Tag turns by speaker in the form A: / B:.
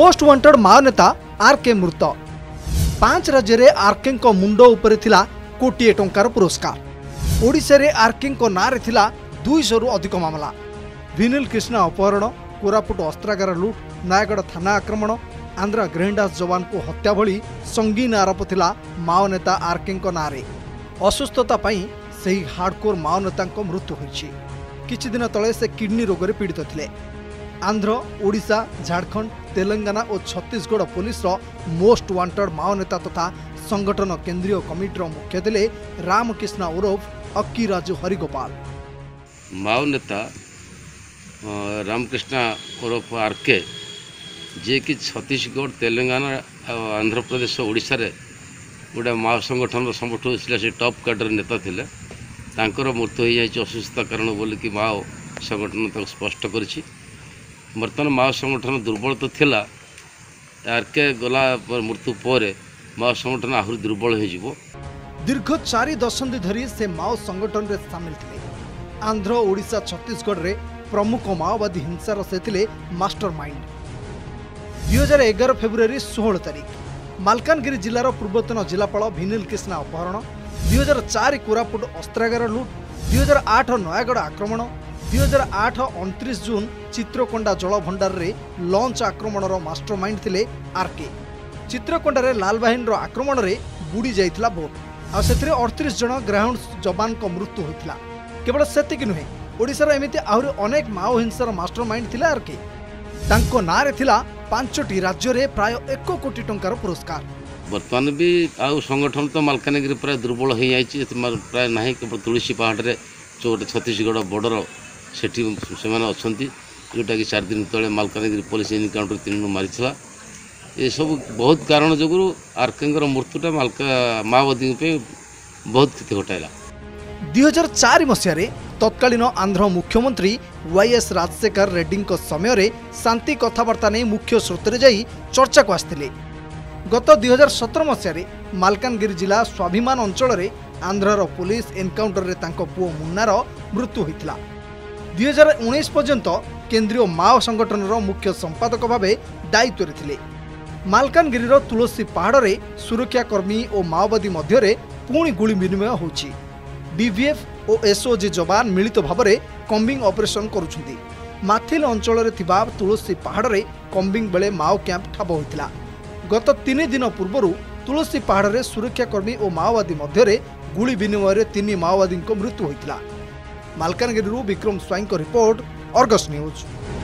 A: most wanted Mao ନେତା ଆର୍କେ ମୃତ ପାଞ୍ଚ ରାଜ୍ୟରେ ଆର୍କେଙ୍କ ମୁଣ୍ଡ ଉପରେ ଥିଲା କୋଟିଏ ଟଙ୍କାର ପୁରସ୍କାର ଓଡ଼ିଶାରେ ଆର୍କେଙ୍କ ନାଁରେ ଥିଲା ଦୁଇଶହରୁ ଅଧିକ ମାମଲା ଭିନିଲ୍ କ୍ରିଷ୍ଣା ଅପହରଣ କୋରାପୁଟ ଅସ୍ତ୍ରାଗାର ଲୁଟ୍ ନୟାଗଡ଼ ଥାନା ଆକ୍ରମଣ ଆନ୍ଧ୍ର ଗ୍ରହିଣ୍ଡାସ ଯବାନଙ୍କୁ ହତ୍ୟା ଭଳି ସଙ୍ଗୀନ ଆରୋପ ଥିଲା ମାଓ ନେତା ଆର୍କେଙ୍କ ନାଁରେ ଅସୁସ୍ଥତା ପାଇଁ ସେହି ହାର୍ଡକୋର୍ ମାଓ ନେତାଙ୍କ ମୃତ୍ୟୁ ହୋଇଛି କିଛିଦିନ ତଳେ ସେ କିଡ଼ନୀ ରୋଗରେ ପୀଡ଼ିତ ଥିଲେ ଆନ୍ଧ୍ର ଓଡ଼ିଶା ଝାଡ଼ଖଣ୍ଡ ତେଲଙ୍ଗାନା ଓ ଛତିଶଗଡ଼ ପୁଲିସର ମୋଷ୍ଟ ୱାଣ୍ଟେଡ୍ ମାଓନେତା ତଥା ସଂଗଠନ କେନ୍ଦ୍ରୀୟ କମିଟିର ମୁଖ୍ୟ ଥିଲେ ରାମକୃଷ୍ଣ ଓରଫ ଅକିରାଜୁ ହରିଗୋପାଳ
B: ମାଓନେତା ରାମକୃଷ୍ଣ ଓରଫ ଆର୍କେ ଯିଏକି ଛତିଶଗଡ଼ ତେଲେଙ୍ଗାନା ଆଉ ଆନ୍ଧ୍ରପ୍ରଦେଶ ଓଡ଼ିଶାରେ ଗୋଟେ ମାଓ ସଂଗଠନର ସମର୍ଥନ ଥିଲା ସେ ଟପ୍ କ୍ୟାଡର ନେତା ଥିଲେ ତାଙ୍କର ମୃତ୍ୟୁ ହୋଇଯାଇଛି ଅସୁସ୍ଥତା କାରଣ ବୋଲିକି ମାଓ ସଂଗଠନ ତାକୁ ସ୍ପଷ୍ଟ କରିଛି ବର୍ତ୍ତମାନ ମାଓ ସଂଗଠନ ଦୁର୍ବଳ ତ ଥିଲା ଆର୍କେ ଗଲା ମୃତ୍ୟୁ ପରେ ମାଓ ସଂଗଠନ ଆହୁରି ଦୁର୍ବଳ ହୋଇଯିବ
A: ଦୀର୍ଘ ଚାରି ଦଶନ୍ଧି ଧରି ସେ ମାଓ ସଂଗଠନରେ ସାମିଲ ଥିଲେ ଆନ୍ଧ୍ର ଓଡ଼ିଶା ଛତିଶଗଡ଼ରେ ପ୍ରମୁଖ ମାଓବାଦୀ ହିଂସାର ସେ ଥିଲେ ମାଷ୍ଟର ମାଇଣ୍ଡ ଦୁଇ ହଜାର ଏଗାର ଫେବୃଆରୀ ଷୋହଳ ତାରିଖ ମାଲକାନଗିରି ଜିଲ୍ଲାର ପୂର୍ବତନ ଜିଲ୍ଲାପାଳ ଭିନିଲ କ୍ରିଷ୍ଣା ଅପହରଣ ଦୁଇ ହଜାର ଚାରି କୋରାପୁଟ ଅସ୍ତ୍ରାଗାର ଲୁଟ୍ ଦୁଇ ହଜାର ଆଠ ନୟାଗଡ଼ ଆକ୍ରମଣ ଦୁଇହଜାର ଆଠ ଅଣତିରିଶ ଜୁନ୍ ଚିତ୍ରକୋଣ୍ଡା ଜଳଭଣ୍ଡାରରେ ଲଞ୍ଚ ଆକ୍ରମଣର ମାଷ୍ଟର ମାଇଣ୍ଡ ଥିଲେ ଆର୍କେ ଚିତ୍ରକୋଣ୍ଡାରେ ଲାଲବାହିନୀର ଆକ୍ରମଣରେ ବୁଡ଼ି ଯାଇଥିଲା ବୋଟ୍ ଆଉ ସେଥିରେ ଅଠତିରିଶ ଜଣ ଗ୍ରାଉଣ୍ଡ ଯବାନଙ୍କ ମୃତ୍ୟୁ ହୋଇଥିଲା କେବଳ ସେତିକି ନୁହେଁ ଓଡ଼ିଶାର ଏମିତି ଆହୁରି ଅନେକ ମାଓ ହିଂସାର ମାଷ୍ଟର ମାଇଣ୍ଡ ଥିଲେ ଆର୍କେ ତାଙ୍କ ନାଁରେ ଥିଲା ପାଞ୍ଚଟି ରାଜ୍ୟରେ ପ୍ରାୟ ଏକ କୋଟି ଟଙ୍କାର ପୁରସ୍କାର
B: ବର୍ତ୍ତମାନ ବି ଆଉ ସଂଗଠନ ତ ମାଲକାନଗିରି ପ୍ରାୟ ଦୁର୍ବଳ ହୋଇଯାଇଛି ପ୍ରାୟ ନାହିଁ କେବଳ ତୁଳସୀ ପାହାଡ଼ରେ ଯେଉଁଟା ଛତିଶଗଡ଼ ବର୍ଡ଼ର ସେଠି ସେମାନେ ଅଛନ୍ତି ଯେଉଁଟାକି ଚାରି ଦିନ ତଳେ ମାଲକାନଗିରି ପୋଲିସ ଏନକାଉଣ୍ଟର ତିନିଜଣ ମାରିଥିଲା ଏସବୁ ବହୁତ କାରଣ ଯୋଗୁଁ ଆର୍କେଙ୍କର ମୃତ୍ୟୁଟା ମାଲକା ମାଓବାଦୀଙ୍କ ପାଇଁ ବହୁତ କ୍ଷତି ଘଟାଇଲା
A: ଦୁଇହଜାର ଚାରି ମସିହାରେ ତତ୍କାଳୀନ ଆନ୍ଧ୍ର ମୁଖ୍ୟମନ୍ତ୍ରୀ ୱାଇଏସ୍ ରାଜଶେଖର ରେଡ୍ଡିଙ୍କ ସମୟରେ ଶାନ୍ତି କଥାବାର୍ତ୍ତା ନେଇ ମୁଖ୍ୟ ସ୍ରୋତରେ ଯାଇ ଚର୍ଚ୍ଚାକୁ ଆସିଥିଲେ ଗତ ଦୁଇହଜାର ସତର ମସିହାରେ ମାଲକାନଗିରି ଜିଲ୍ଲା ସ୍ୱାଭିମାନ ଅଞ୍ଚଳରେ ଆନ୍ଧ୍ରର ପୋଲିସ ଏନକାଉଣ୍ଟରରେ ତାଙ୍କ ପୁଅ ମୁନ୍ନାର ମୃତ୍ୟୁ ହୋଇଥିଲା দুই পর্যন্ত কেন্দ্রীয় মাও সংগঠনের মুখ্য সম্পাদক ভাবে দায়িত্বরে লে মালকানগির তুলসী পাহাড়ে কর্মী ও মাওবাদী মধ্যে পুঁ গুড়ি বিনিময় হচ্ছে বিভিএফ ও এসওজি যবান মিলিত ভাবে কম্বিং অপরেসন করছেন মাথিল অঞ্চলের থিবা তুলসী পাহাড়ে কম্বিং বেড়ে মাও ক্যাম্প ঠাব হয়েছিল গত তিন দিন পূর্ব তুলসী পাহাড়ে কর্মী ও মাওবাদী মধ্যে গুড়ি বিনিময়ের তিন মাওবাদী মৃত্যু হয়েছিল मलकानगि Vikram Swain report Argus news